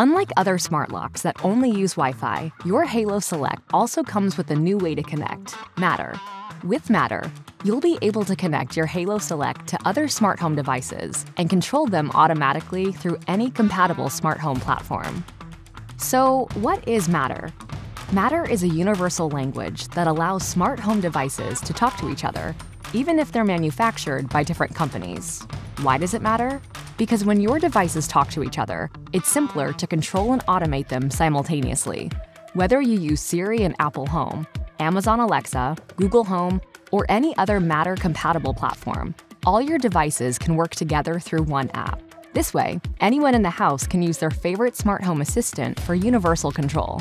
Unlike other smart locks that only use Wi Fi, your Halo Select also comes with a new way to connect Matter. With Matter, you'll be able to connect your Halo Select to other smart home devices and control them automatically through any compatible smart home platform. So, what is Matter? Matter is a universal language that allows smart home devices to talk to each other, even if they're manufactured by different companies. Why does it matter? Because when your devices talk to each other, it's simpler to control and automate them simultaneously. Whether you use Siri and Apple Home, Amazon Alexa, Google Home, or any other Matter compatible platform, all your devices can work together through one app. This way, anyone in the house can use their favorite smart home assistant for universal control.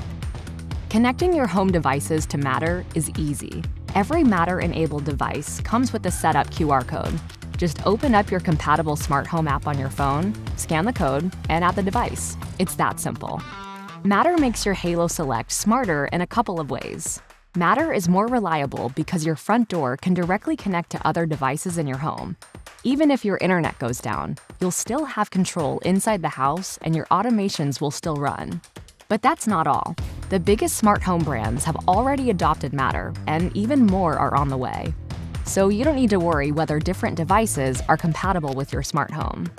Connecting your home devices to Matter is easy. Every Matter enabled device comes with a setup QR code. Just open up your compatible smart home app on your phone, scan the code, and add the device. It's that simple. Matter makes your Halo Select smarter in a couple of ways. Matter is more reliable because your front door can directly connect to other devices in your home. Even if your internet goes down, you'll still have control inside the house and your automations will still run. But that's not all. The biggest smart home brands have already adopted Matter, and even more are on the way. So you don't need to worry whether different devices are compatible with your smart home.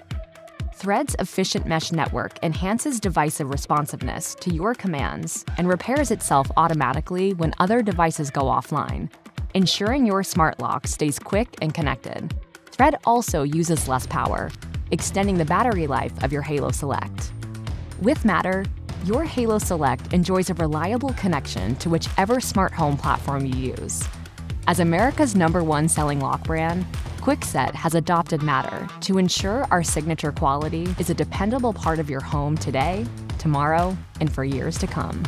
Thread's efficient mesh network enhances divisive responsiveness to your commands and repairs itself automatically when other devices go offline, ensuring your smart lock stays quick and connected. Thread also uses less power, extending the battery life of your Halo Select. With Matter, your Halo Select enjoys a reliable connection to whichever smart home platform you use. As America's number one selling lock brand, Kwikset has adopted Matter to ensure our signature quality is a dependable part of your home today, tomorrow, and for years to come.